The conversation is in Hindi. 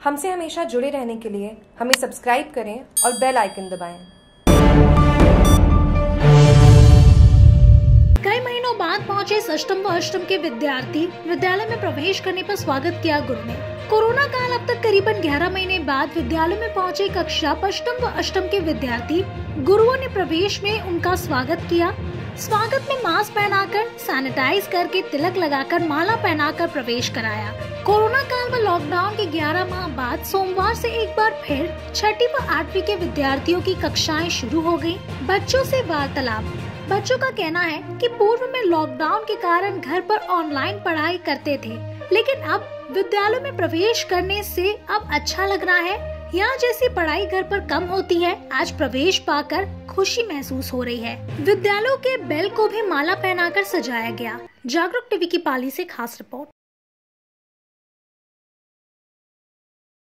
हमसे हमेशा जुड़े रहने के लिए हमें सब्सक्राइब करें और बेल आइकन दबाएँ। कई महीनों बाद पहुँचे अष्टम व अष्टम के विद्यार्थी विद्यालय में प्रवेश करने पर स्वागत किया गुरु ने। कोरोना काल अब तक करीबन 11 महीने बाद विद्यालय में पहुँचे कक्षा अष्टम व अष्टम के विद्यार्थी गुरुओं ने प्रवेश में उनका स्वागत किया। स्वागत में मास्क पहनाकर सैनिटाइज करके तिलक लगाकर माला पहनाकर प्रवेश कराया। कोरोना लॉकडाउन के 11 माह बाद सोमवार से एक बार फिर छठी व आठवीं के विद्यार्थियों की कक्षाएँ शुरू हो गई बच्चों से वार्तालाप। बच्चों का कहना है कि पूर्व में लॉकडाउन के कारण घर पर ऑनलाइन पढ़ाई करते थे, लेकिन अब विद्यालयों में प्रवेश करने से अब अच्छा लग रहा है। यहाँ जैसी पढ़ाई घर पर कम होती है, आज प्रवेश पाकर खुशी महसूस हो रही है। विद्यालयों के बेल को भी माला पहनाकर सजाया गया। जागरूक टीवी की पाली से खास रिपोर्ट।